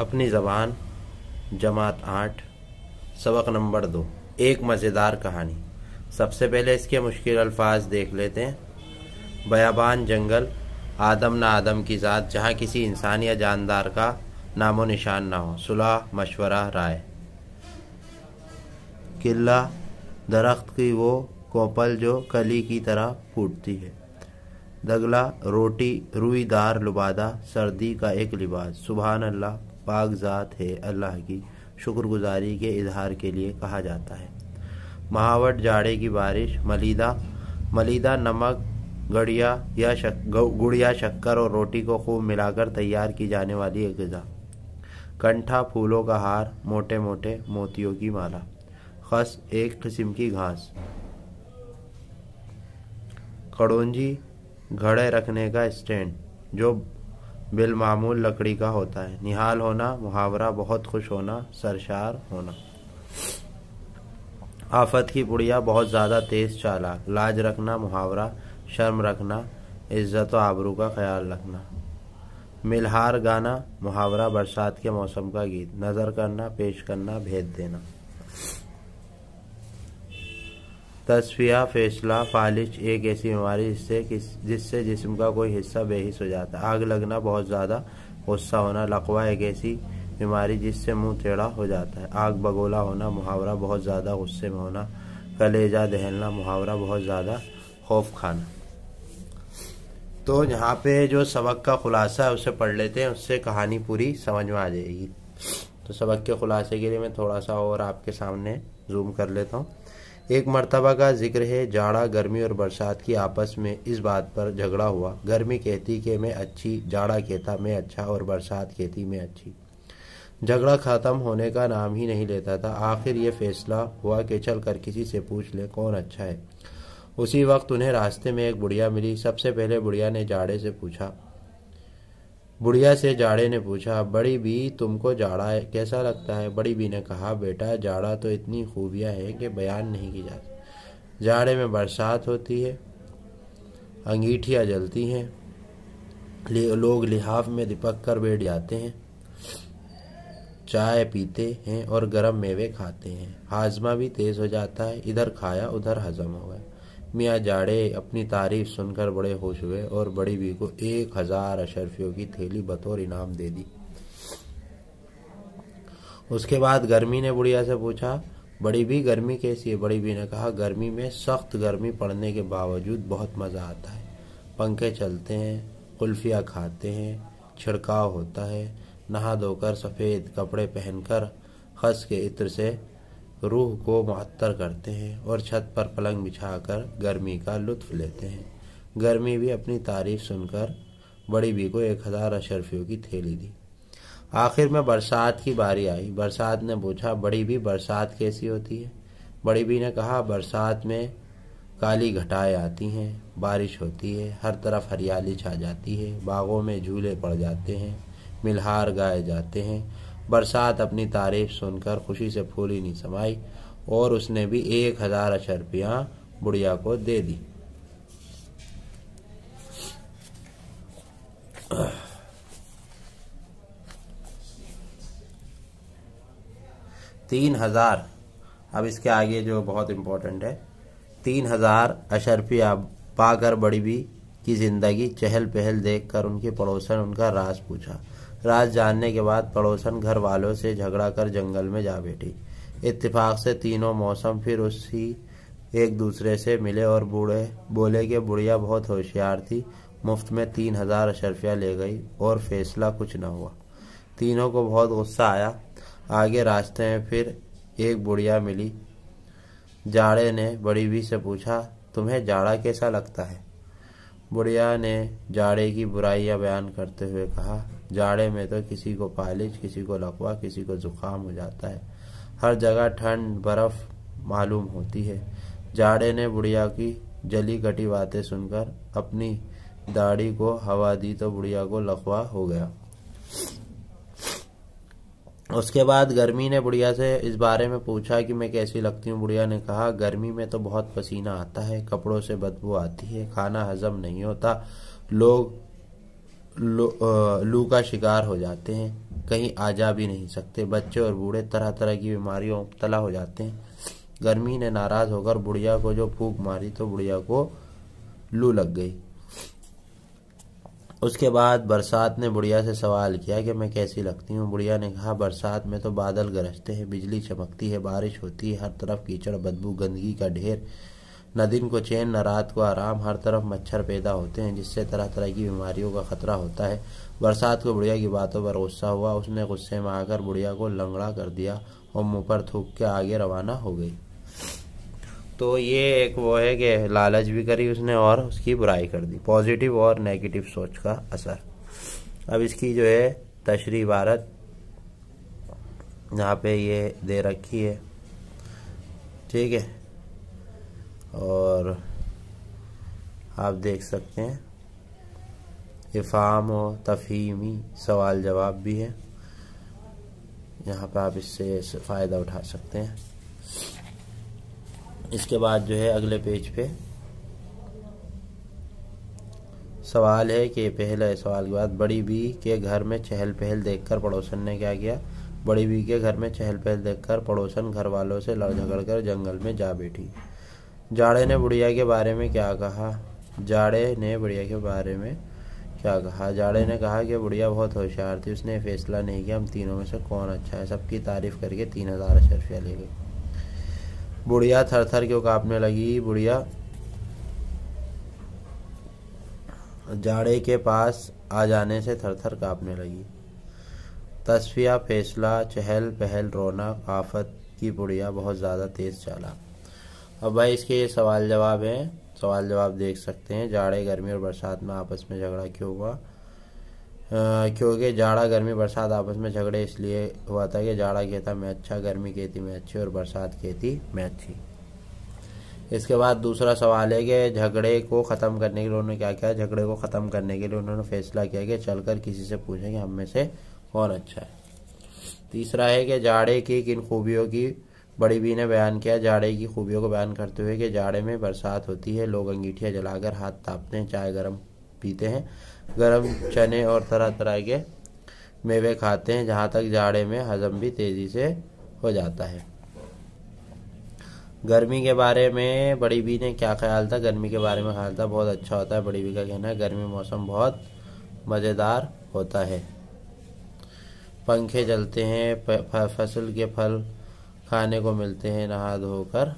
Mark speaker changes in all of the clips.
Speaker 1: अपनी ज़बान, जमात आठ, सबक नंबर दो, एक मज़ेदार कहानी। सबसे पहले इसके मुश्किल अल्फाज देख लेते हैं। बयाबान जंगल, आदम ना आदम की ज़ात, जहाँ किसी इंसान या जानदार का नामो निशान ना हो। सुलह, मशवरा, राय। किला दरख्त की वो कोपल जो कली की तरह फूटती है। दगला, रोटी, रुईदार, लुबादा, सर्दी का एक लिबास। सुबहान अल्लाह। पाक ज़ात है अल्लाह की शुक्रगुजारी के इजहार के लिए कहा जाता है। महावट जाड़े की बारिश मलिदा मलिदा नमक गड़िया या शक, गुड़िया शक्कर और रोटी को खूब मिलाकर तैयार की जाने वाली एक गज़ा। कंठा फूलों का हार मोटे मोटे मोतियों की माला। खस एक किस्म की घास। कड़ोंजी घड़े रखने का स्टैंड जो बिलमामूल लकड़ी का होता है। निहाल होना, मुहावरा, बहुत खुश होना, सरशार होना। आफत की पुड़िया, बहुत ज़्यादा तेज चाला लाज रखना, मुहावरा, शर्म रखना, इज़्ज़त व आबरू का ख्याल रखना। मिलहार गाना, मुहावरा, बरसात के मौसम का गीत। नज़र करना, पेश करना, भेद देना। तस्फिया फैसला, फालिश, एक ऐसी बीमारी जिससे जिससे जिसम का कोई हिस्सा बेहिस हो जाता है। आग लगना बहुत ज़्यादा गुस्सा होना, लकवा एक ऐसी बीमारी जिससे मुँह टेढ़ा हो जाता है। आग बगोला होना, मुहावरा बहुत ज़्यादा गुस्से में होना, कलेजा दहलना, मुहावरा बहुत ज़्यादा खौफ खाना। तो यहाँ पे जो सबक का खुलासा है, उसे पढ़ लेते हैं, उससे कहानी पूरी समझ में आ जाएगी। तो सबक के खुलासे के लिए मैं थोड़ा सा और आपके सामने जूम कर लेता हूँ। एक मरतबा का ज़िक्र है, जाड़ा गर्मी और बरसात की आपस में इस बात पर झगड़ा हुआ। गर्मी कहती कि मैं अच्छी, जाड़ा कहता मैं अच्छा और बरसात कहती मैं अच्छी। झगड़ा ख़त्म होने का नाम ही नहीं लेता था। आखिर ये फैसला हुआ कि चल कर किसी से पूछ ले कौन अच्छा है। उसी वक्त उन्हें रास्ते में एक बुढ़िया मिली। सबसे पहले बुढ़िया ने जाड़े से पूछा बुढ़िया से जाड़े ने पूछा, बड़ी बी, तुमको जाड़ा है? कैसा लगता है? बड़ी बी ने कहा, बेटा, जाड़ा तो इतनी खूबियाँ है कि बयान नहीं की जाती। जाड़े में बरसात होती है, अंगीठियाँ जलती हैं लोग लिहाफ में दिपक कर बैठ जाते हैं, चाय पीते हैं और गर्म मेवे खाते हैं। हाजमा भी तेज हो जाता है, इधर खाया, उधर हजम हो गया। मियाँ जाड़े अपनी तारीफ़ सुनकर बड़े खुश हुए और बड़ी बी को एक हज़ार अशरफियों की थैली बतौर इनाम दे दी। उसके बाद गर्मी ने बुढ़िया से पूछा, बड़ी भी गर्मी कैसी है? बड़ी बी ने कहा, गर्मी में सख्त गर्मी पड़ने के बावजूद बहुत मज़ा आता है। पंखे चलते हैं, कुल्फिया खाते हैं, छिड़काव होता है। नहा धोकर सफ़ेद कपड़े पहनकर खस के इत्र से रूह को मअतर करते हैं और छत पर पलंग बिछाकर गर्मी का लुत्फ लेते हैं। गर्मी भी अपनी तारीफ़ सुनकर बड़ी बी को एक हज़ार अशरफियों की थैली दी। आखिर में बरसात की बारी आई। बरसात ने पूछा, बड़ी भी बरसात कैसी होती है? बड़ी बी ने कहा, बरसात में काली घटाएँ आती हैं, बारिश होती है, हर तरफ़ हरियाली छा जाती है, बागों में झूले पड़ जाते हैं, मिलहार गाए जाते हैं बरसात अपनी तारीफ़ सुनकर खुशी से फूली नहीं समाई और उसने भी एक हज़ार अशरपियाँ बुढ़िया को दे दी। तीन हज़ार, अब इसके आगे जो बहुत इम्पोर्टेंट है, तीन हज़ार अशरपिया पाकर बड़ी भी की ज़िंदगी चहल पहल देखकर उनके पड़ोसन उनका राज पूछा। राज जानने के बाद पड़ोसन घर वालों से झगड़ा कर जंगल में जा बैठी। इत्तेफाक से तीनों मौसम फिर उसी एक दूसरे से मिले और बूढ़े बोले कि बुढ़िया बहुत होशियार थी, मुफ़्त में तीन हज़ार अशरफिया ले गई और फैसला कुछ न हुआ। तीनों को बहुत गुस्सा आया। आगे रास्ते में फिर एक बुढ़िया मिली। जाड़े ने बड़ी भी से पूछा, तुम्हें जाड़ा कैसा लगता है? बुढ़िया ने जाड़े की बुराइयाँ बयान करते हुए कहा जाड़े में तो किसी को पालिश किसी को लकवा, किसी को जुकाम हो जाता है। हर जगह ठंड, बर्फ़ मालूम होती है। जाड़े ने बुढ़िया की जली कटी बातें सुनकर अपनी दाढ़ी को हवा दी तो बुढ़िया को लकवा हो गया। उसके बाद गर्मी ने बुढ़िया से इस बारे में पूछा कि मैं कैसी लगती हूँ। बुढ़िया ने कहा, गर्मी में तो बहुत पसीना आता है, कपड़ों से बदबू आती है, खाना हजम नहीं होता। लोग लू का शिकार हो जाते हैं। कहीं आ जा भी नहीं सकते। बच्चे और बूढ़े तरह तरह की बीमारियों मुबतला हो जाते हैं। गर्मी ने नाराज़ होकर बुढ़िया को जो फूक मारी तो बुढ़िया को लू लग गई। उसके बाद बरसात ने बुढ़िया से सवाल किया कि मैं कैसी लगती हूँ? बुढ़िया ने कहा, बरसात में तो बादल गरजते हैं, बिजली चमकती है, बारिश होती है, हर तरफ़ कीचड़, बदबू, गंदगी का ढेर। न दिन को चैन, न रात को आराम, हर तरफ़ मच्छर पैदा होते हैं, जिससे तरह तरह की बीमारियों का खतरा होता है। बरसात को बुढ़िया की बातों पर गुस्सा हुआ, उसने गुस्से में आकर बुढ़िया को लंगड़ा कर दिया और मुँह पर थूक के आगे रवाना हो गई। तो ये एक वो है कि लालच भी करी उसने और उसकी बुराई कर दी, पॉजिटिव और नेगेटिव सोच का असर। अब इसकी जो है तशरी इबारत यहाँ पे ये दे रखी है। ठीक है? और आप देख सकते हैं। इफ़ाम और तफ़हीमी सवाल जवाब भी है। यहाँ पर आप इससे फ़ायदा उठा सकते हैं। इसके बाद जो है अगले पेज पे। सवाल है कि पहले सवाल के बाद बड़ी बी के घर में चहल पहल देखकर पड़ोसन ने क्या किया? बड़ी बी के घर में चहल पहल देखकर पड़ोसन घर वालों से लड़ झगड़ कर जंगल में जा बैठी। जाड़े ने बुढ़िया के बारे में क्या कहा? जाड़े ने बुढ़िया के बारे में क्या कहा? जाड़े ने कहा कि बुढ़िया बहुत होशियार थी, उसने फैसला नहीं किया, हम तीनों में से कौन अच्छा है? सबकी तारीफ़ करके तीन हज़ार अशरफिया ले गई बुढ़िया थर थर क्यों कांपने लगी? बुढ़िया जाड़े के पास आ जाने से थर थर कांपने लगी। तस्फिया फैसला चहल पहल रौनक, आफत की बुढ़िया बहुत ज़्यादा तेज़ चला अब भाई इसके ये सवाल जवाब हैं। सवाल जवाब देख सकते हैं। जाड़े, गर्मी और बरसात में आपस में झगड़ा क्यों हुआ? क्योंकि जाड़ा, गर्मी, बरसात आपस में झगड़े, इसलिए हुआ था कि जाड़ा कहता, मैं अच्छा गर्मी कहती, मैं अच्छी, और बरसात कहती, मैं अच्छी। इसके बाद दूसरा सवाल है कि झगड़े को ख़त्म करने के लिए उन्होंने क्या किया झगड़े को ख़त्म करने के लिए उन्होंने फैसला किया कि चलकर किसी से पूछें कि हम में से कौन अच्छा है। तीसरा है कि जाड़े की किन खूबियों की बड़ी बी ने बयान किया, जाड़े की खूबियों को बयान करते हुए कि जाड़े में बरसात होती है, लोग अंगीठियाँ जलाकर हाथ तापते हैं, चाय गर्म पीते हैं। गर्म चने और तरह तरह के मेवे खाते हैं, जहाँ तक जाड़े में हजम भी तेज़ी से हो जाता है। गर्मी के बारे में बड़ी बी ने क्या ख्याल था? गर्मी के बारे में ख्याल था, बहुत अच्छा होता है, बड़ी बी का कहना है, गर्मी मौसम बहुत मज़ेदार होता है। पंखे चलते हैं फ़सल के फल खाने को मिलते हैं नहा धोकर।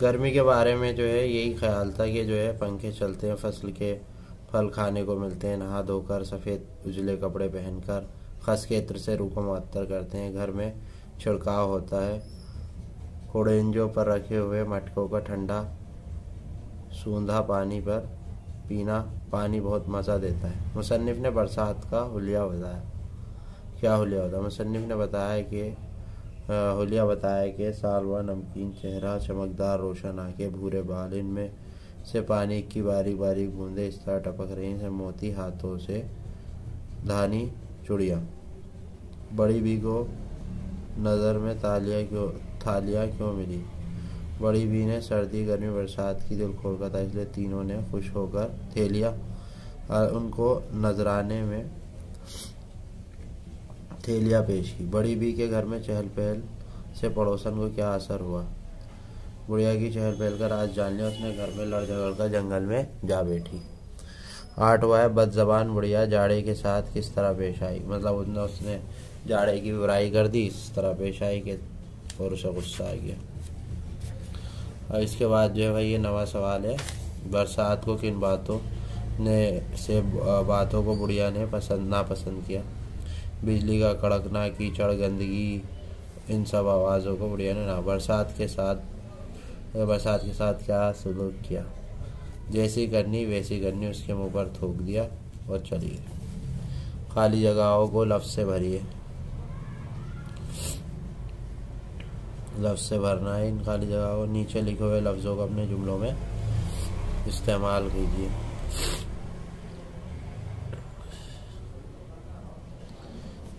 Speaker 1: गर्मी के बारे में जो है, यही ख्याल था कि जो है, पंखे चलते हैं फ़सल के, फल खाने को मिलते हैं, नहा धोकर, सफ़ेद उजले कपड़े पहनकर, खस के इत्र से रूखो मअतर करते हैं। घर में छिड़काव होता है। कोडेंजों पर रखे हुए मटकों का ठंडा, सूंधा पानी पर पीना पानी बहुत मज़ा देता है। मुसनफ़ ने बरसात का हुलिया बताया क्या हुलिया होता है? मुसन्फ़ ने बताया कि हुलिया बताया कि सालवा नमकीन चेहरा, चमकदार रोशन आके भूरे बाल, इनमें से पानी की बारी बारी बूंदे इस तरह टपक रही से मोती हाथों से धानी चुड़िया। बड़ी भी को नज़र में तालिया क्यों, थालियाँ क्यों मिली? बड़ी भी ने सर्दी, गर्मी, बरसात की दिल खोल था, इसलिए तीनों ने खुश होकर थेलिया उनको नजराने में थेलिया पेश की। बड़ी बी के घर में चहल पहल से पड़ोसन को क्या असर हुआ? बुढ़िया की चहल पहल का राज जान लिया, उसने घर में लड़ झगड़ कर जंगल में जा बैठी। आठवा है बद जबान बुढ़िया जाड़े के साथ किस तरह पेश आई? मतलब उसने उसने जाड़े की बुराई कर दी, इस तरह पेश आई कि और उसे गुस्सा आ गया। और इसके बाद जो है भाई, ये नवा सवाल है। बरसात को किन बातों ने से, बातों को बुढ़िया ने पसंद, नापसंद किया? बिजली का कड़कना, कीचड़, गंदगी, इन सब आवाज़ों को बुढ़िया ने ना बरसात के साथ, बरसात के साथ क्या सलूक किया? जैसी करनी, वैसी करनी, उसके मुँह पर थूक दिया और चली गई। खाली जगहों को लफ्ज़ से भरिए। लफ्ज़ से भरना है इन खाली जगहों को। नीचे लिखे हुए लफ्ज़ों को अपने जुमलों में इस्तेमाल कीजिए।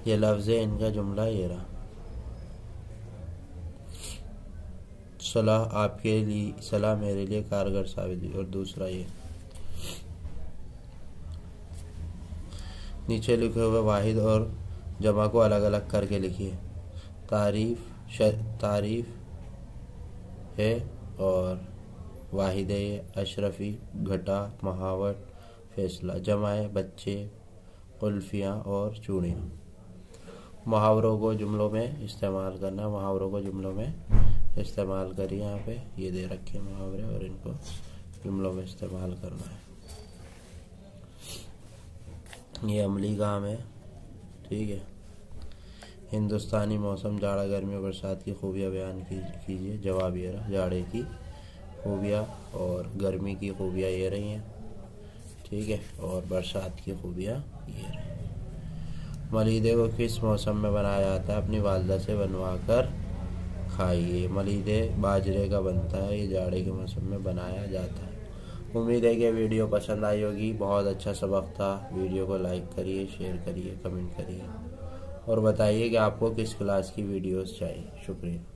Speaker 1: ये लफ्ज़ है, इनका जुमला ये रहा। सलाह आपके लिए, सलाह मेरे लिए कारगर साबित हुई। और दूसरा ये, नीचे लिखे हुए वाहिद और जमा को अलग अलग करके लिखिए। तारीफ़ तारीफ़ है और वाहिद अशरफी, घटा, महावट, फैसला जमाए बच्चे कुल्फियाँ और चूड़ियाँ। मुहावरों को जुमलों में इस्तेमाल करना, मुहावरों को जुमलों में इस्तेमाल करिए यहाँ पे। ये दे रखे मुहावरे और इनको जुमलों में इस्तेमाल करना है। ये अमली काम है, ठीक है। हिंदुस्तानी मौसम, जाड़ा, गर्मी और बरसात की खूबियाँ बयान कीजिए। जवाब ये रहा, जाड़े की खूबियाँ और गर्मी की खूबियाँ ये रही हैं, ठीक है। और बरसात की खूबियाँ ये रही मलीदे को किस मौसम में बनाया जाता है? अपनी वालदा से बनवा कर खाइए। मलीदे बाजरे का बनता है, ये जाड़े के मौसम में बनाया जाता है। उम्मीद है कि वीडियो पसंद आई होगी। बहुत अच्छा सबक था। वीडियो को लाइक करिए, शेयर करिए, कमेंट करिए। और बताइए कि आपको किस क्लास की वीडियोस चाहिए। शुक्रिया।